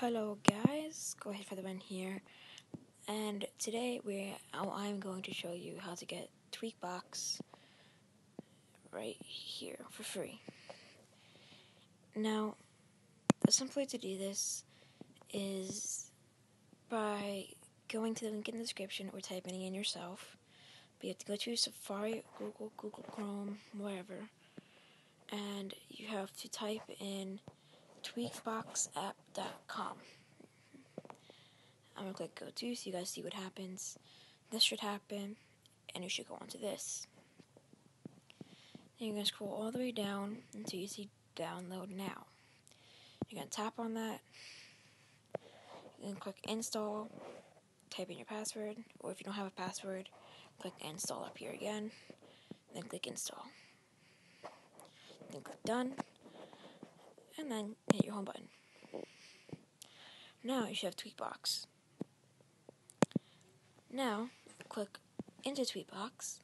Hello guys, go ahead for the one here, and today we oh, I'm going to show you how to get Tweakbox right here for free. Now, the simple way to do this is by going to the link in the description or typing in yourself. But you have to go to Safari, Google, Google Chrome, wherever, and you have to type in tweakboxapp.com. I'm to click go to so you guys see what happens. This should happen, and you should go on to this. Then you're to scroll all the way down until you see download now. You're to tap on that, and click install, type in your password, or if you don't have a password, click install up here again, then click install. Then click done and then hit your home button. Now you should have Tweakbox. Now, click into Tweakbox.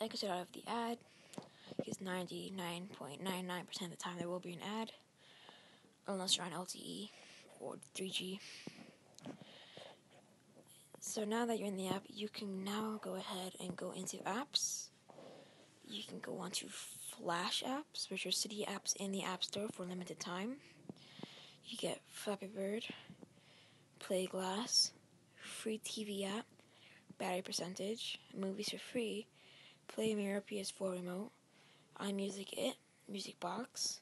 Exit out of the ad, because 99.99% of the time there will be an ad, unless you're on LTE or 3G. So now that you're in the app, you can now go ahead and go into apps you can go on to Flash apps, which are city apps in the App Store for limited time. You get Flappy Bird, Play Glass, free TV app, battery percentage, movies for free, Play Mirror PS4 remote, iMusic It, Music Box,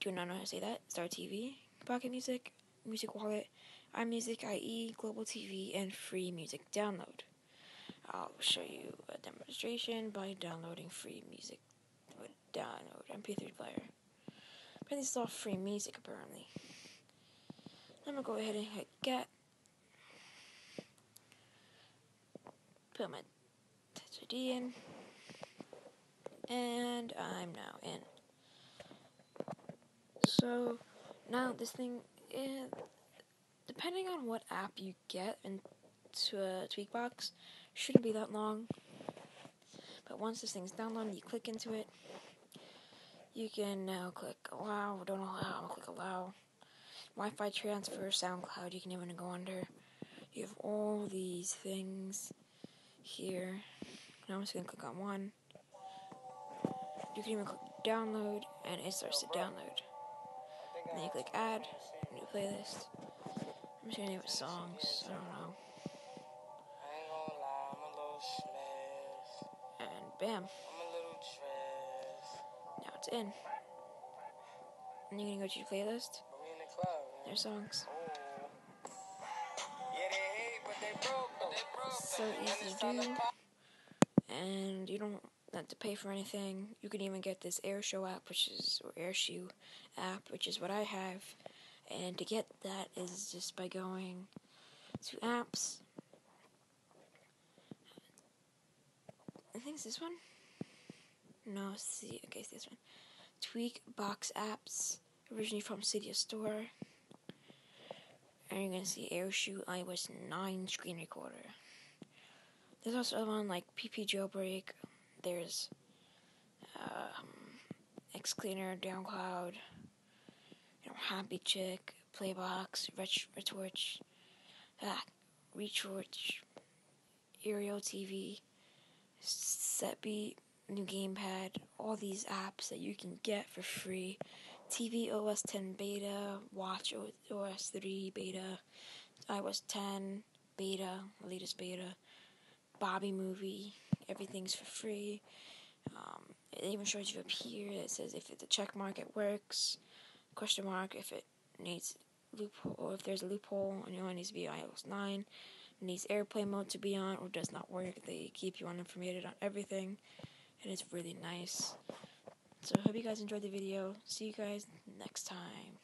do not know how to say that, Star TV, Pocket Music, Music Wallet, iMusic IE, Global TV, and free music download. I'll show you a demonstration by downloading free music. with Download MP3 player. But this is all free music apparently. I'm gonna go ahead and hit get. Put my Touch ID in. And I'm now in. So now this thing is depending on what app you get into a tweak box. Shouldn't be that long. But once this thing's downloaded, you click into it. You can now click allow, don't allow, I'll click allow. Wi-Fi transfer, SoundCloud, you can even go under. You have all these things here. Now I'm just gonna click on one. You can even click download and it starts to download. And then you click add, new playlist. I'm just gonna name it songs, I don't know. Bam. Now it's in. And you're gonna go to your playlist. There's songs. So easy to do. And you don't have to pay for anything. You can even get this Airshow app, which is or AirShou app, which is what I have. And to get that is just by going to apps think it's this one. No, see, okay, it's this one. Tweak Box Apps, originally from Cydia Store. And you're gonna see AirShou iOS 9 screen recorder. There's also one like PP Jailbreak. There's um, X Cleaner, Downcloud, you know, Happy Chick, Playbox, Ret- Retorch, ah, Retorch, Aerial TV. Setbeat, new gamepad, all these apps that you can get for free. TV OS 10 beta, Watch OS 3 beta, iOS 10 beta, latest beta, Bobby movie, everything's for free. Um, it even shows you up here that says if it's a check mark, it works. Question mark if it needs loophole or if there's a loophole and it only needs to be iOS 9 needs airplane mode to be on or does not work. They keep you uninformed on everything, and it's really nice. So hope you guys enjoyed the video. See you guys next time.